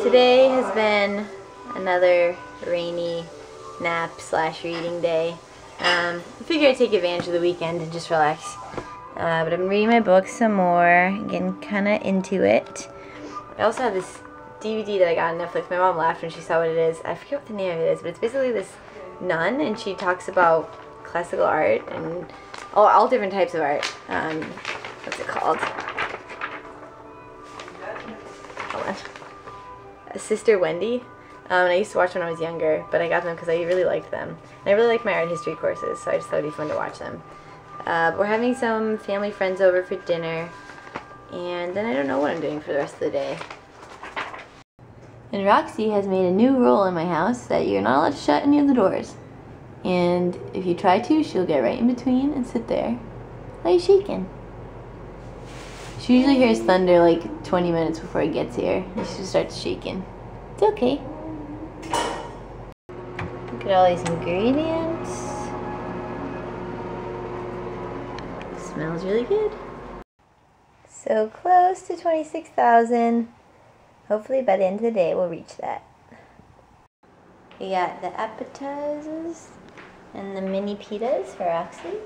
Today has been another rainy nap slash reading day. Um, I figured I'd take advantage of the weekend and just relax. Uh, but I'm reading my book some more, getting kind of into it. I also have this DVD that I got on Netflix. My mom laughed when she saw what it is. I forget what the name of it is, but it's basically this nun, and she talks about classical art and oh, all different types of art. Um, what's it called? Sister Wendy. Um, and I used to watch when I was younger, but I got them because I really liked them. And I really like my art history courses, so I just thought it'd be fun to watch them. Uh, we're having some family friends over for dinner, and then I don't know what I'm doing for the rest of the day. And Roxy has made a new rule in my house that you're not allowed to shut any of the doors. And if you try to, she'll get right in between and sit there like shaking. She usually hears thunder like 20 minutes before it gets here, and she starts shaking. It's okay. Look at all these ingredients. Smells really good. So close to 26,000. Hopefully by the end of the day we'll reach that. We got the appetizers and the mini pitas for Roxy.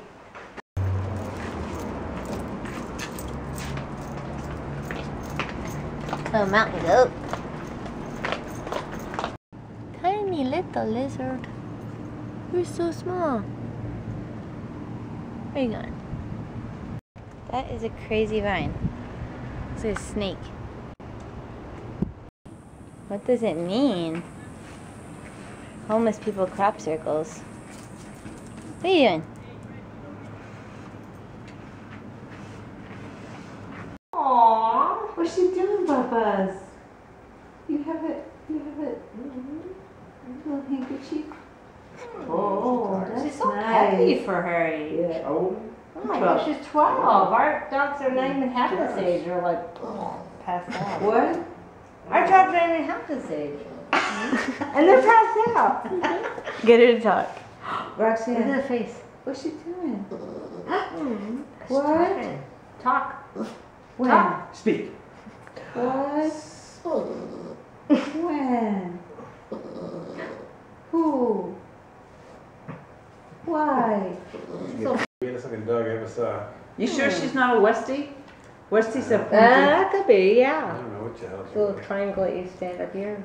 Oh, mountain goat. Little lizard. You're so small. Where you going? That is a crazy vine. It's a snake. What does it mean? Homeless people crop circles. What are you doing? Aww, what's she doing, Bubba's? You have it, you have it, mm-hmm. Little handkerchief. Oh, oh, oh, that's She's so nice. happy for her age. Yeah. Oh, Oh, oh my gosh, she's 12. Our dogs are not even half this age. They're like passed out. What? Our dogs aren't even half this age. and they're passed out. Get her to talk. Roxanne. Look at Roxanne, the face. what's she doing? She's What? talking. Talk. When? Talk. speak. What? When? Why? Weirdest looking dog I ever saw. You sure she's not a Westie? Westie's a Uh, that could be, I yeah. don't know what the hell she The little was. triangle that you stand up here.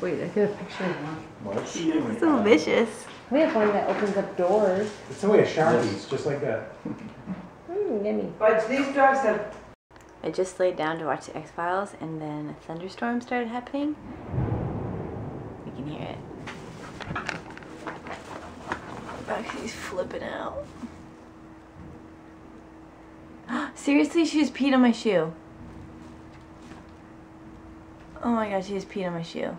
Wait, I get a picture of one. What? So vicious. We have one that opens up doors. It's only a Shar-Pei's, just like that. Mm, yummy. But these dogs have. I just laid down to watch the X Files, and then a thunderstorm started happening. You can hear it. Roxy's flipping out. Seriously, she just peed on my shoe. Oh my god, she just peed on my shoe.